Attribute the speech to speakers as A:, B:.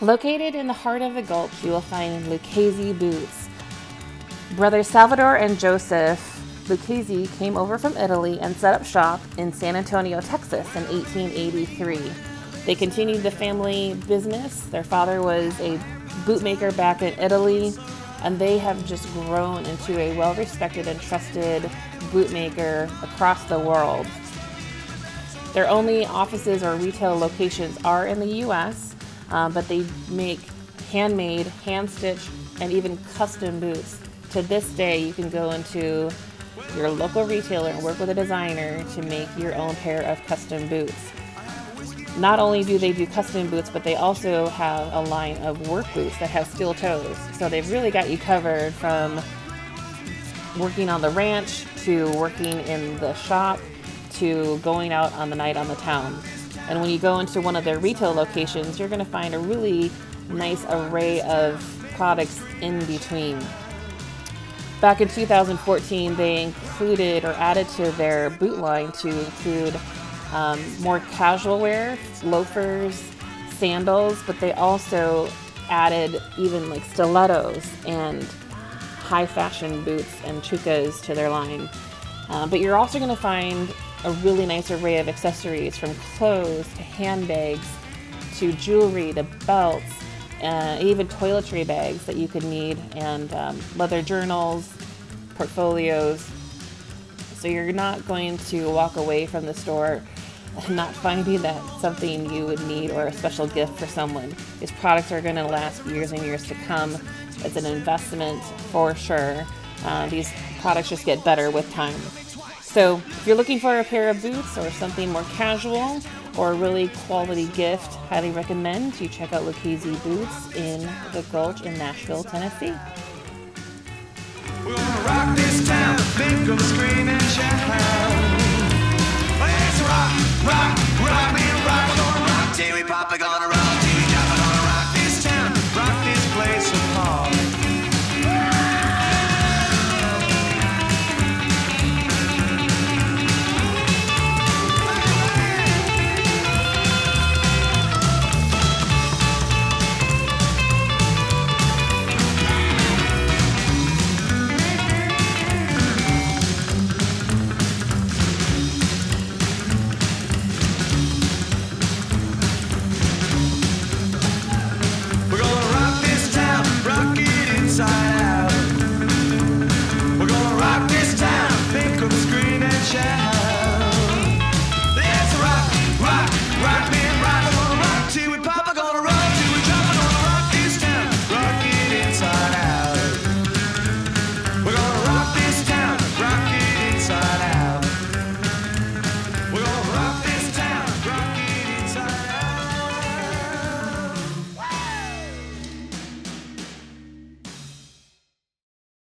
A: Located in the heart of the Gulch, you will find Lucchese Boots. Brothers Salvador and Joseph Lucchese came over from Italy and set up shop in San Antonio, Texas in 1883. They continued the family business. Their father was a bootmaker back in Italy, and they have just grown into a well respected and trusted bootmaker across the world. Their only offices or retail locations are in the US, um, but they make handmade, hand stitched, and even custom boots. To this day, you can go into your local retailer and work with a designer to make your own pair of custom boots. Not only do they do custom boots, but they also have a line of work boots that have steel toes. So they've really got you covered from working on the ranch to working in the shop to going out on the night on the town. And when you go into one of their retail locations, you're going to find a really nice array of products in between. Back in 2014, they included or added to their boot line to include um, more casual wear, loafers, sandals, but they also added even like stilettos and high fashion boots and chukkas to their line. Uh, but you're also going to find a really nice array of accessories from clothes to handbags to jewelry to belts, uh, even toiletry bags that you could need, and um, leather journals, portfolios. So you're not going to walk away from the store not finding that something you would need or a special gift for someone. These products are going to last years and years to come. It's an investment for sure. Uh, these products just get better with time. So if you're looking for a pair of boots or something more casual or a really quality gift, highly recommend you check out Lucchese Boots in the Gulch in Nashville, Tennessee. Rock, rock, rock, rock, we're gonna rock till we pop, we're gonna rock.